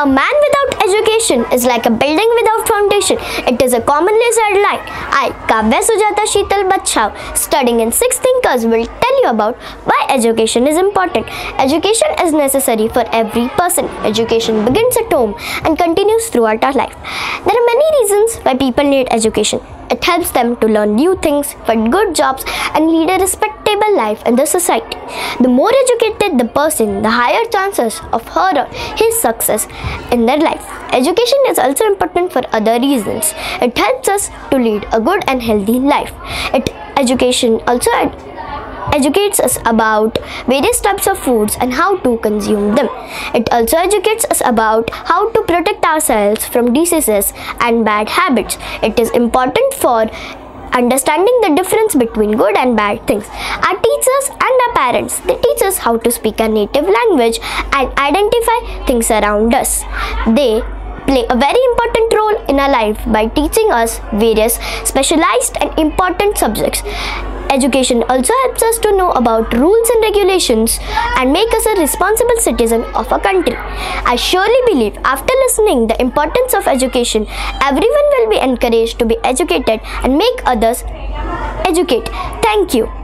A man without education is like a building without foundation. It is a commonly said line. I, Kavya Sujata Shital Bachhav, studying in Six Thinkers, will tell you about why education is important. Education is necessary for every person. Education begins at home and continues throughout our life. There are many reasons why people need education. It helps them to learn new things, find good jobs, and lead a respectable life in the society. The more educated the person, the higher chances of her or his success in their life. Education is also important for other reasons. It helps us to lead a good and healthy life. It education also ed- educates us about various types of foods and how to consume them. It also educates us about how to protect ourselves from diseases and bad habits. It is important for understanding the difference between good and bad things. Our teachers and our parents, they teach us how to speak our native language and identify things around us. They play a very important role in our life by teaching us various specialized and important subjects. Education also helps us to know about rules and regulations and make us a responsible citizen of a country. I surely believe after listening the importance of education, everyone will be encouraged to be educated and make others educate. Thank you.